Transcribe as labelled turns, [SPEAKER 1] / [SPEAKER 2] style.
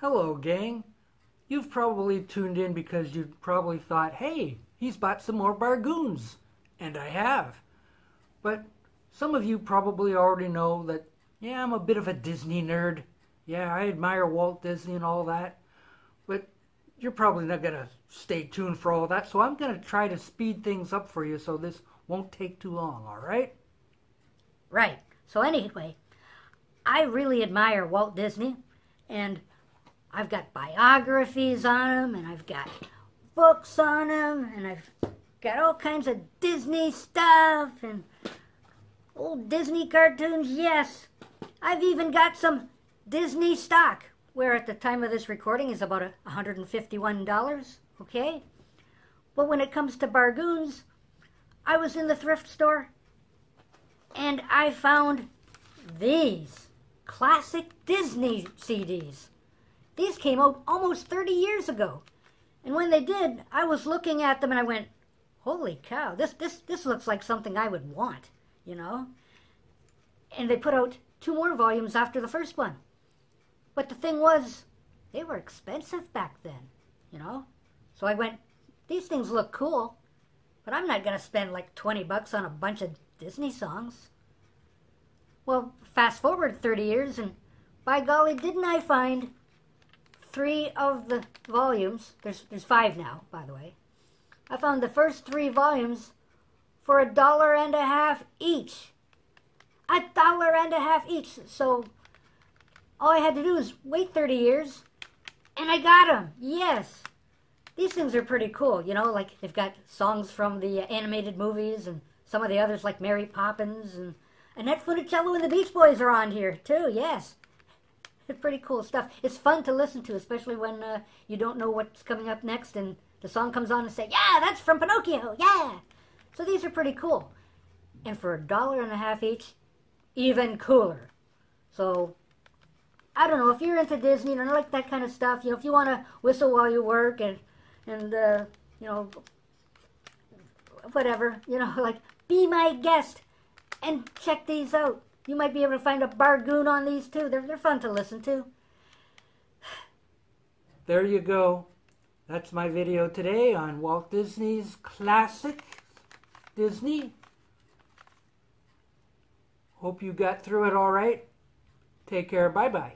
[SPEAKER 1] Hello, gang. You've probably tuned in because you probably thought, hey, he's bought some more Bargoons. And I have. But some of you probably already know that, yeah, I'm a bit of a Disney nerd. Yeah, I admire Walt Disney and all that. But you're probably not going to stay tuned for all that, so I'm going to try to speed things up for you so this won't take too long, all right?
[SPEAKER 2] Right. So, anyway, I really admire Walt Disney, and I've got biographies on him, and I've got books on him, and I've got all kinds of Disney stuff and old Disney cartoons. Yes, I've even got some Disney stock, where at the time of this recording is about $151, okay? But when it comes to Bargoons, I was in the thrift store and I found these classic Disney CDs. These came out almost 30 years ago. And when they did, I was looking at them and I went, holy cow, this, this, this looks like something I would want, you know? And they put out two more volumes after the first one. But the thing was, they were expensive back then, you know? So I went, these things look cool, but I'm not going to spend like 20 bucks on a bunch of Disney songs. Well, fast forward 30 years, and by golly, didn't I find three of the volumes? There's, there's five now, by the way. I found the first three volumes for a dollar and a half each. A dollar and a half each. So all I had to do was wait 30 years, and I got them. Yes. These things are pretty cool, you know, like they've got songs from the animated movies and some of the others like Mary Poppins and Annette Funicello and the Beach Boys are on here too, yes. Pretty cool stuff. It's fun to listen to, especially when uh, you don't know what's coming up next and the song comes on and say, yeah, that's from Pinocchio, yeah. So these are pretty cool. And for a dollar and a half each, even cooler. So I don't know if you're into Disney and like that kind of stuff. You know, if you want to whistle while you work and and uh, you know whatever, you know, like be my guest and check these out. You might be able to find a bargoon on these too. They're they're fun to listen to.
[SPEAKER 1] There you go. That's my video today on Walt Disney's classic Disney. Hope you got through it all right. Take care. Bye bye.